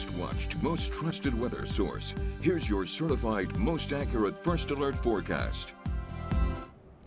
most watched, most trusted weather source. Here's your certified, most accurate First Alert forecast.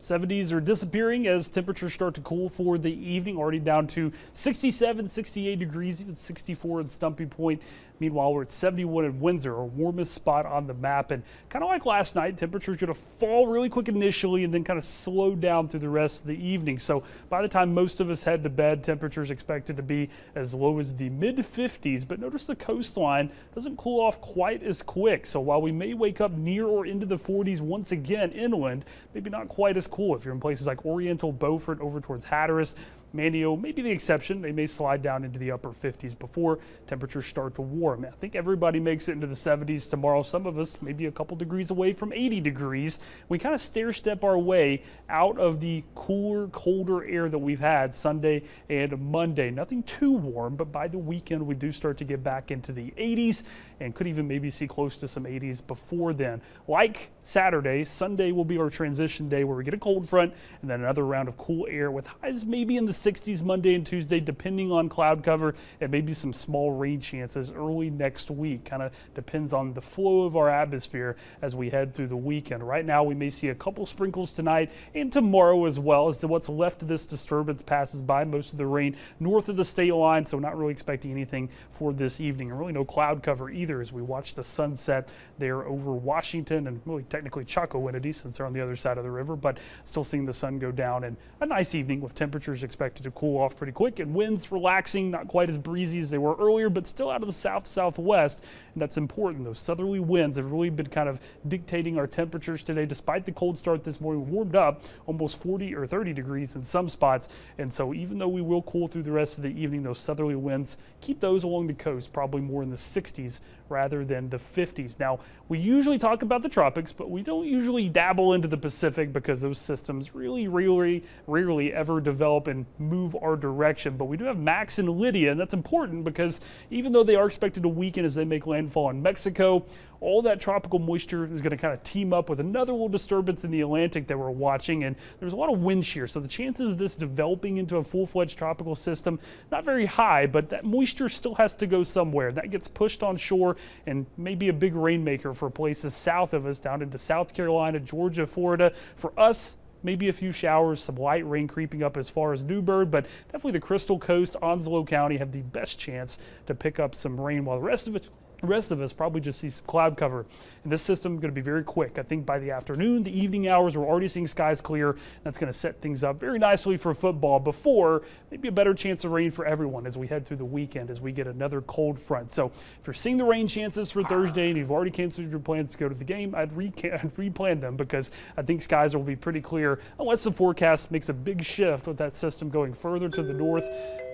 70s are disappearing as temperatures start to cool for the evening, already down to 67, 68 degrees, even 64 in Stumpy Point. Meanwhile, we're at 71 in Windsor, our warmest spot on the map. And kind of like last night, temperatures going to fall really quick initially and then kind of slow down through the rest of the evening. So by the time most of us head to bed, temperatures expected to be as low as the mid 50s. But notice the coastline doesn't cool off quite as quick. So while we may wake up near or into the 40s once again inland, maybe not quite as cool if you're in places like Oriental, Beaufort, over towards Hatteras. Manteo may be the exception. They may slide down into the upper 50s before temperatures start to warm. I think everybody makes it into the 70s tomorrow. Some of us maybe a couple degrees away from 80 degrees. We kind of stair step our way out of the cooler, colder air that we've had Sunday and Monday. Nothing too warm, but by the weekend we do start to get back into the 80s and could even maybe see close to some 80s before then. Like Saturday, Sunday will be our transition day where we get a cold front and then another round of cool air with highs maybe in the 60s Monday and Tuesday, depending on cloud cover and maybe some small rain chances early next week. Kind of depends on the flow of our atmosphere as we head through the weekend. Right now, we may see a couple sprinkles tonight and tomorrow as well as to what's left of this disturbance passes by most of the rain north of the state line. So not really expecting anything for this evening and really no cloud cover either as we watch the sunset there over Washington and really technically Chocowinity since they're on the other side of the river, but still seeing the sun go down and a nice evening with temperatures expected expected to cool off pretty quick and winds relaxing, not quite as breezy as they were earlier, but still out of the south southwest. And that's important. Those southerly winds have really been kind of dictating our temperatures today. Despite the cold start this morning, warmed up almost 40 or 30 degrees in some spots. And so even though we will cool through the rest of the evening, those southerly winds keep those along the coast, probably more in the 60s rather than the 50s. Now, we usually talk about the tropics, but we don't usually dabble into the Pacific because those systems really, really, rarely ever develop and move our direction. But we do have Max and Lidia, and that's important because even though they are expected to weaken as they make landfall in Mexico, all that tropical moisture is going to kind of team up with another little disturbance in the Atlantic that we're watching. And there's a lot of wind shear. So the chances of this developing into a full fledged tropical system, not very high, but that moisture still has to go somewhere. That gets pushed on shore and maybe a big rainmaker for places south of us, down into South Carolina, Georgia, Florida. For us, maybe a few showers, some light rain creeping up as far as New Bern, but definitely the Crystal Coast, Onslow County have the best chance to pick up some rain while the rest of it the rest of us probably just see some cloud cover. And this system is going to be very quick. I think by the afternoon, the evening hours, we're already seeing skies clear. That's going to set things up very nicely for football before maybe a better chance of rain for everyone as we head through the weekend as we get another cold front. So if you're seeing the rain chances for Thursday and you've already canceled your plans to go to the game, I'd, re I'd replan them because I think skies will be pretty clear unless the forecast makes a big shift with that system going further to the north.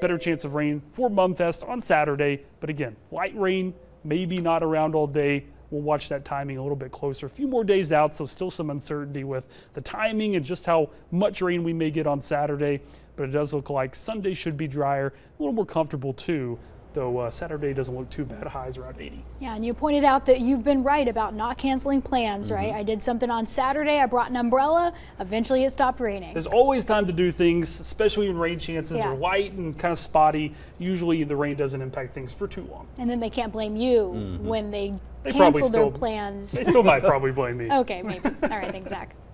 Better chance of rain for Mumfest on Saturday. But again, light rain maybe not around all day. We'll watch that timing a little bit closer. A few more days out, so still some uncertainty with the timing and just how much rain we may get on Saturday. But it does look like Sunday should be drier, a little more comfortable too though uh, Saturday doesn't look too bad. Highs around 80. Yeah, and you pointed out that you've been right about not canceling plans, mm -hmm. right? I did something on Saturday. I brought an umbrella. Eventually, it stopped raining. There's always time to do things, especially when rain chances yeah. are light and kind of spotty. Usually, the rain doesn't impact things for too long. And then they can't blame you mm -hmm. when they, they cancel their still, plans. They still might probably blame me. Okay, maybe. All right, thanks, Zach.